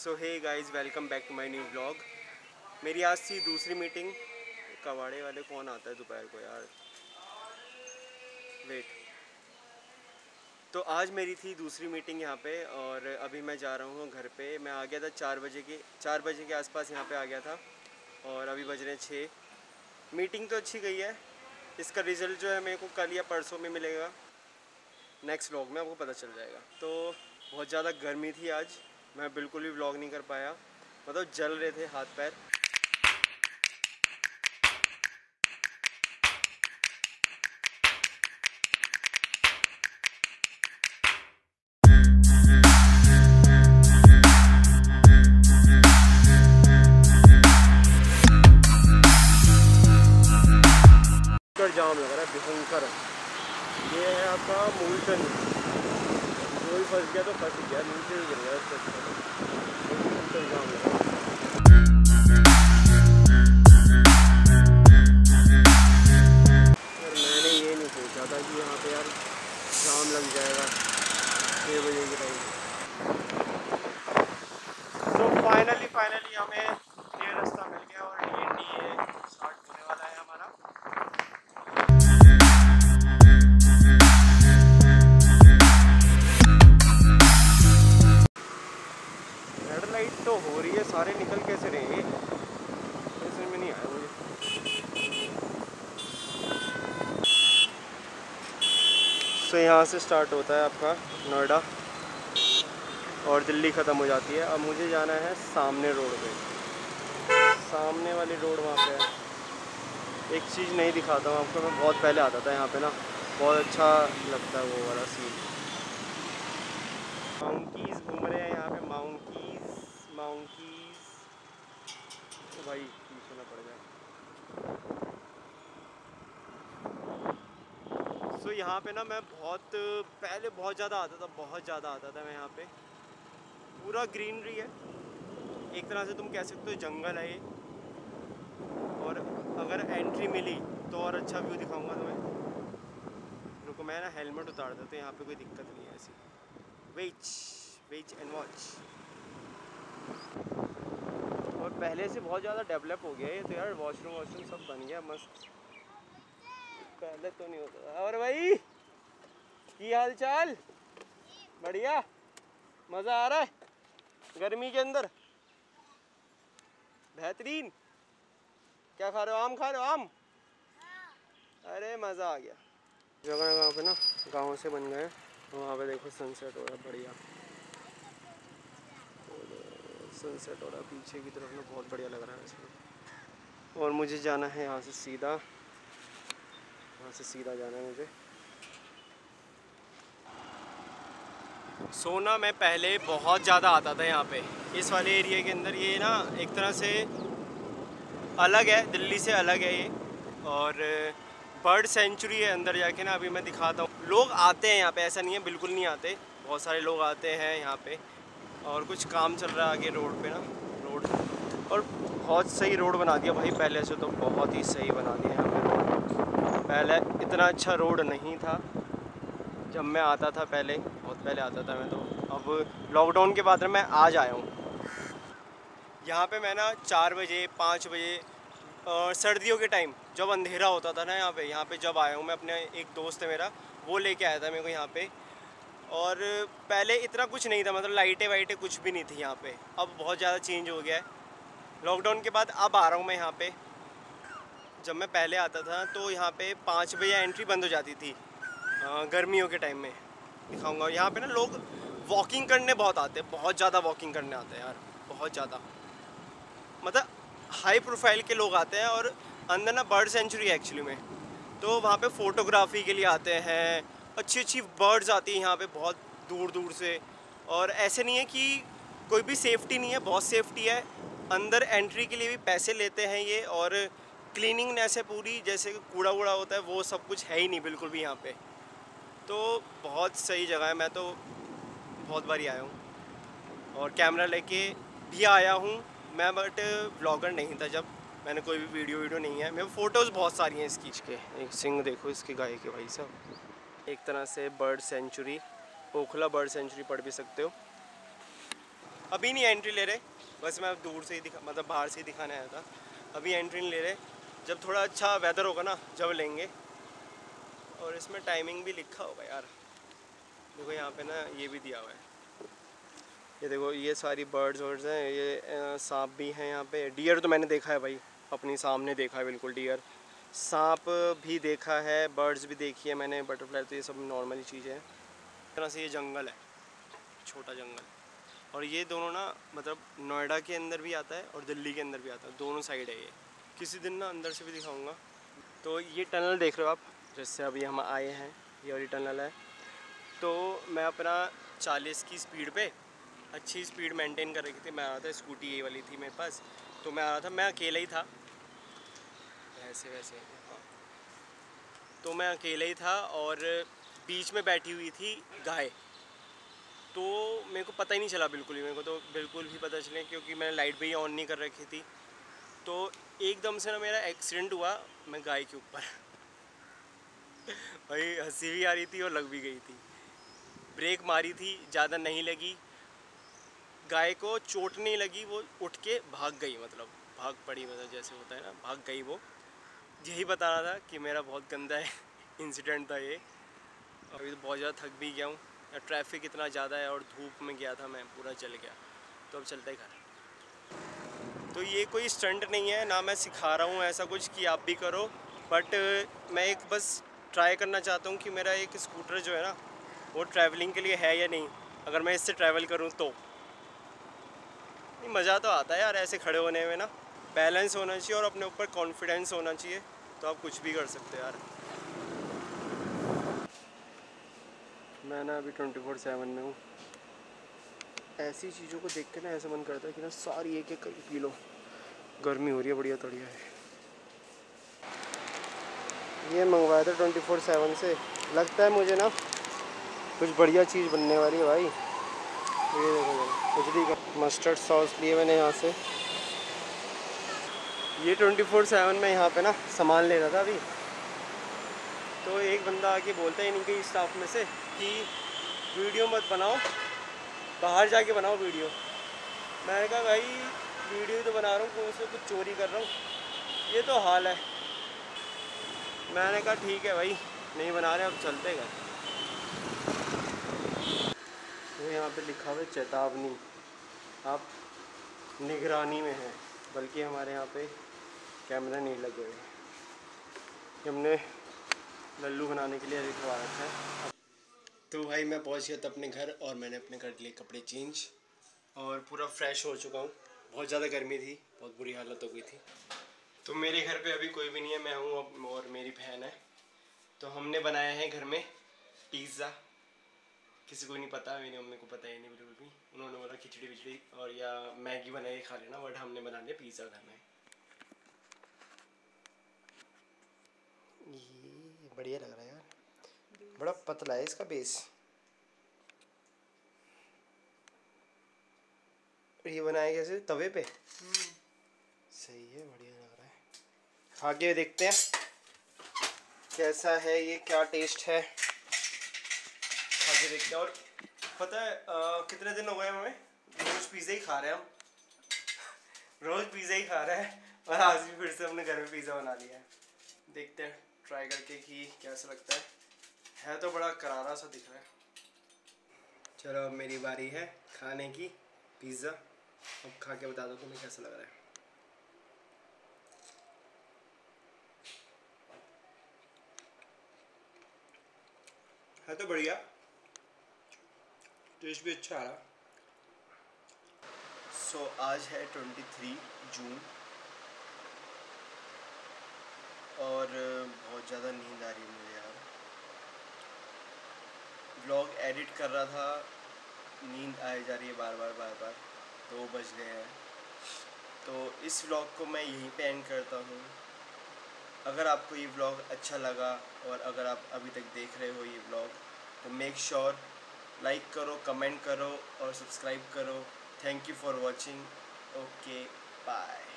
So hey guys welcome back to my new blog मेरी आज थी दूसरी मीटिंग कबाड़े वाले कौन आता है दोपहर को यार? वेट तो आज मेरी थी दूसरी मीटिंग यहाँ पे, और अभी मैं जा रहा हूँ घर पे। मैं आ गया था चार बजे के, चार बजे के आसपास यहाँ पे आ गया था, और अभी बज रहे हैं छः। मीटिंग तो अच्छी गई है। इसका रिज़ल्ट जो है मेरे को कल या परसों में मिलेगा। नेक्स्ट व्लॉग में आपको पता चल जाएगा। तो बहुत ज़्यादा गर्मी थी आज। मैं बिल्कुल भी व्लॉग नहीं कर पाया। मतलब जल रहे थे हाथ पैर। जाम लग रहा है, भयंकर। ये है आपका मूलचंद कोई फंस गया तो फंस गया नीचे गिर गया मैंने ये नहीं सोचा था कि यहाँ पे यार जाम लग जाएगा छः बजे के फाइनली फाइनली हमें लाइट तो हो रही है, सारे निकल कैसे रहे ये समझ में नहीं आया मुझे। सो यहाँ से स्टार्ट होता है आपका नोएडा और दिल्ली ख़त्म हो जाती है। अब मुझे जाना है सामने रोड पे। सामने वाली रोड वहाँ पे है। एक चीज़ नहीं दिखाता हूँ आपको, मैं बहुत पहले आता था यहाँ पे ना। बहुत अच्छा लगता है वो वाला सीन माउंकीज घूम रहे हैं यहाँ पे माउंकीज माउंकीज तो भाई पीछे ना पड़ जाए। सो so, यहाँ पे ना मैं बहुत पहले बहुत ज़्यादा आता था बहुत ज़्यादा आता था मैं यहाँ पे। पूरा ग्रीनरी है। एक तरह से तुम कह सकते हो जंगल है ये। और अगर एंट्री मिली तो और अच्छा व्यू दिखाऊँगा तुम्हें। रुको मैं ना हेलमेट उतार देता हूँ यहाँ पे कोई दिक्कत नहीं है ऐसी। वेच वेच एंड वॉच और पहले से बहुत ज़्यादा डेवलप हो गया ये तो यार वॉशरूम वॉशरूम सब बन गया मस्त। पहले तो नहीं होता और भाई, की हाल चाल बढ़िया? मज़ा आ रहा है? गर्मी के अंदर? बेहतरीन। क्या खा रहे हो? आम खा रहे हो? आम? अरे, मज़ा आ गया। जगह जगह पे ना गाँव से बन गए वहाँ पे देखो सनसेट हो रहा है, बढ़िया। सनसेट हो रहा है। पीछे की तरफ़ ना बहुत बढ़िया लग रहा है इसमें। और मुझे जाना है यहाँ से सीधा। यहाँ से सीधा जाना है मुझे। सोना, मैं पहले बहुत ज़्यादा आता था यहाँ पे। इस वाले एरिया के अंदर ये ना एक तरह से अलग है, दिल्ली से अलग है ये। और बर्ड सेंचुरी है अंदर जाके ना अभी मैं दिखाता हूँ। लोग आते हैं यहाँ पे, ऐसा नहीं है, बिल्कुल नहीं आते। बहुत सारे लोग आते हैं यहाँ पे। और कुछ काम चल रहा है आगे रोड पे ना, रोड। और बहुत सही रोड बना दिया भाई, पहले से तो बहुत ही सही बना दिया पे रोड। पहले इतना अच्छा रोड नहीं था, जब मैं आता था पहले, बहुत पहले आता था मैं तो। अब लॉकडाउन के बाद मैं आज आया हूँ। यहाँ पे मैं ना चार बजे, पाँच बजे सर्दियों के टाइम जब अंधेरा होता था ना यहाँ पे यहाँ पे जब आया हूँ मैं अपने एक दोस्त है मेरा, वो लेके आया था मेरे को यहाँ पे। और पहले इतना कुछ नहीं था मतलब लाइटें वाइटें कुछ भी नहीं थी यहाँ पे। अब बहुत ज़्यादा चेंज हो गया है। लॉकडाउन के बाद अब आ रहा हूँ मैं यहाँ पे। जब मैं पहले आता था तो यहाँ पे पाँच बजे एंट्री बंद हो जाती थी। गर्मियों के टाइम में। दिखाऊँगा। और यहाँ पे ना लोग वॉकिंग करने बहुत आते हैं। बहुत ज़्यादा वॉकिंग करने आते हैं यार। बहुत ज़्यादा। मतलब हाई प्रोफ़ाइल के लोग आते हैं और अंदर ना बर्ड सेंचुरी है एक्चुअली में। तो वहाँ पे फ़ोटोग्राफी के लिए आते हैं। अच्छी अच्छी बर्ड्स आती हैं यहाँ पे बहुत दूर दूर से। और ऐसे नहीं है कि कोई भी सेफ्टी नहीं है, बहुत सेफ्टी है। अंदर एंट्री के लिए भी पैसे लेते हैं ये और क्लीनिंग ऐसे पूरी जैसे कूड़ा वूड़ा होता है, वो सब कुछ है ही नहीं बिल्कुल भी यहाँ पे। तो बहुत सही जगह है, मैं तो बहुत बारी आया हूँ। और कैमरा लेके भी आया हूँ, मैं बट ब्लॉगर नहीं था जब। मैंने कोई भी वीडियो वीडियो नहीं है। मेरे फ़ोटोज़ बहुत सारी हैं इसकी। के एक सिंग देखो, इसके गाय के भाई साहब। एक तरह से bird sanctuary Okhla bird sanctuary पढ़ भी सकते हो। अभी नहीं एंट्री ले रहे, बस मैं दूर से ही दिखा मतलब बाहर से ही दिखाने आया था। अभी एंट्री नहीं ले रहे, जब थोड़ा अच्छा वेदर होगा ना, जब लेंगे। और इसमें टाइमिंग भी लिखा होगा यार। देखो यहाँ पे ना ये भी दिया हुआ है। ये देखो, ये सारी बर्ड्स वर्ड्स हैं, ये सांप भी हैं यहाँ पे। डियर तो मैंने देखा है भाई, अपनी सामने देखा है बिल्कुल डियर सांप भी देखा है बर्ड्स भी देखी है मैंने बटरफ्लाई तो ये सब नॉर्मली चीज़ें हैं। तरह से ये जंगल है, छोटा जंगल। और ये दोनों ना मतलब नोएडा के अंदर भी आता है और दिल्ली के अंदर भी आता है, दोनों साइड है ये। किसी दिन ना अंदर से भी दिखाऊँगा। तो ये टनल देख रहे हो आप, जिससे अभी हम आए हैं, ये वाली टनल है। तो मैं अपना 40 की स्पीड पे अच्छी स्पीड मेंटेन कर रखी थी। मैं आ रहा था स्कूटी ये वाली थी मेरे पास। तो मैं आ रहा था, मैं अकेला ही था। ऐसे वैसे। तो मैं अकेला ही था और बीच में बैठी हुई थी गाय। तो मेरे को पता ही नहीं चला बिल्कुल ही मेरे को तो बिल्कुल भी पता चले क्योंकि मैंने लाइट भी ऑन नहीं कर रखी थी। तो एकदम से ना मेरा एक्सीडेंट हुआ मैं गाय के ऊपर। भाई, हँसी भी आ रही थी और लग भी गई थी। ब्रेक मारी थी, ज़्यादा नहीं लगी। गाय को चोट नहीं लगी, वो उठ के भाग गई मतलब भाग पड़ी मतलब जैसे होता है ना, भाग गई वो। यही बता रहा था कि मेरा बहुत गंदा है इंसिडेंट था ये। अभी तो बहुत ज़्यादा थक भी गया हूँ। ट्रैफ़िक इतना ज़्यादा है और धूप में गया था मैं, पूरा जल गया। तो अब चलते घर। तो ये कोई स्टंट नहीं है, ना मैं सिखा रहा हूँ ऐसा कुछ कि आप भी करो। बट मैं एक बस ट्राई करना चाहता हूँ कि मेरा एक स्कूटर जो है ना, वो ट्रैवलिंग के लिए है या नहीं। अगर मैं इससे ट्रैवल करूँ तो। नहीं, मज़ा तो आता है यार ऐसे खड़े होने में ना। बैलेंस होना चाहिए और अपने ऊपर कॉन्फिडेंस होना चाहिए। तो आप कुछ भी कर सकते हो यार। मैं ना अभी ट्वेंटी फोर सेवन में हूँ। ऐसी चीज़ों को देख के ना ऐसा मन करता है कि ना सारी एक एक करके किलो गर्मी हो रही है, बढ़िया तड़िया है। ये मंगवाया था ट्वेंटी फोर सेवन से। लगता है मुझे ना कुछ बढ़िया चीज़ बनने वाली है भाई। ये देखो कुछ का मस्टर्ड सॉस लिए मैंने यहाँ से। ये ट्वेंटी फोर सेवन में यहाँ पे ना सामान ले रहा था अभी। तो एक बंदा आके बोलता है इनके स्टाफ में से कि वीडियो मत बनाओ, बाहर जाके बनाओ वीडियो। मैंने कहा, भाई, वीडियो तो बना रहा हूँ से कुछ चोरी कर रहा हूँ। ये तो हाल है। मैंने कहा, ठीक है भाई, नहीं बना रहे, अब चलते गए तो यहाँ पे लिखा हुआ चेतावनी। आप निगरानी में हैं, बल्कि हमारे यहाँ पे कैमरा नहीं लगे हुए। हमने लल्लू बनाने के लिए लिखवा रखा है। तो भाई मैं पहुँच गया था अपने घर और मैंने अपने घर के लिए कपड़े चेंज और पूरा फ्रेश हो चुका हूँ। बहुत ज़्यादा गर्मी थी, बहुत बुरी हालत हो गई थी। तो मेरे घर पे अभी कोई भी नहीं है, मैं हूँ और मेरी बहन है। तो हमने बनाया है घर में पिज़्ज़ा किसी को नहीं पता, मेरी मम्मी को पता ही नहीं, बिल्कुल भी। उन्होंने बोला खिचड़ी विचड़ी और या मैगी बना के खा लेना बट हमने बना लिया पिज़्ज़ा घर में ये बढ़िया लग रहा है यार। बड़ा पतला है इसका बेस ये बनाया कैसे? तवे पे? सही है बढ़िया लग रहा है। खा के देखते हैं। कैसा है ये क्या टेस्ट है? खा के देखते हैं। और पता है आ, कितने दिन हो गए हमें रोज पिज़्ज़ा ही खा रहे हैं हम। रोज पिज़्ज़ा ही खा रहे हैं। और आज भी फिर से हमने घर में पिज़्ज़ा बना लिया है। देखते हैं। ट्राई करके कि कैसा लगता है। है तो बड़ा करारा सा दिख रहा है। चलो अब मेरी बारी है खाने की पिज़्ज़ा अब खा के बता दो तुम्हें कैसा लग रहा है। है तो बढ़िया। टेस्ट भी अच्छा आ रहा। सो so, आज है ट्वेंटी थ्री जून और बहुत ज़्यादा नींद आ रही है मुझे यार। ब्लॉग एडिट कर रहा था, नींद आई जा रही है बार बार बार बार, दो बज गए हैं। तो इस व्लॉग को मैं यहीं पे एंड करता हूँ। अगर आपको ये व्लॉग अच्छा लगा और अगर आप अभी तक देख रहे हो ये व्लॉग तो मेक श्योर लाइक करो कमेंट करो और सब्सक्राइब करो। Thank you for watching okay bye